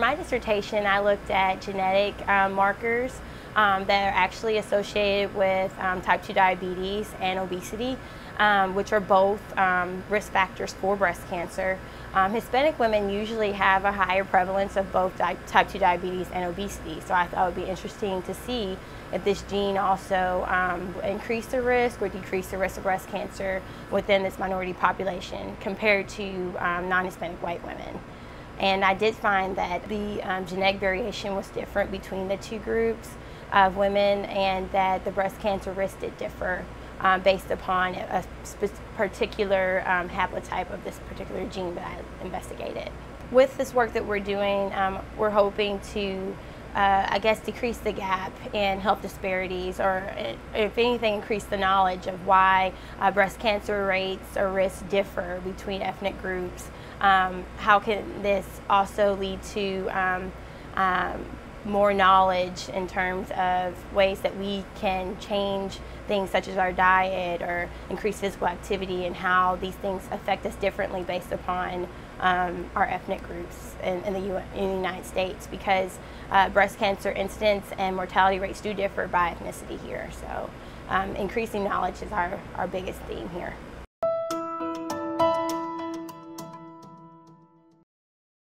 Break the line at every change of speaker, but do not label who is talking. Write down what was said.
my dissertation, I looked at genetic um, markers um, that are actually associated with um, type 2 diabetes and obesity, um, which are both um, risk factors for breast cancer. Hispanic women usually have a higher prevalence of both type 2 diabetes and obesity, so I thought it would be interesting to see if this gene also um, increase the risk or decreased the risk of breast cancer within this minority population compared to um, non-Hispanic white women. And I did find that the um, genetic variation was different between the two groups of women and that the breast cancer risk did differ um, based upon a particular um, haplotype of this particular gene that I investigated. With this work that we're doing, um, we're hoping to uh, I guess, decrease the gap in health disparities, or if anything, increase the knowledge of why uh, breast cancer rates or risks differ between ethnic groups. Um, how can this also lead to um, um, more knowledge in terms of ways that we can change things such as our diet or increase physical activity and how these things affect us differently based upon um, our ethnic groups in, in, the U in the United States because uh, breast cancer incidence and mortality rates do differ by ethnicity here. So um, increasing knowledge is our, our biggest theme here.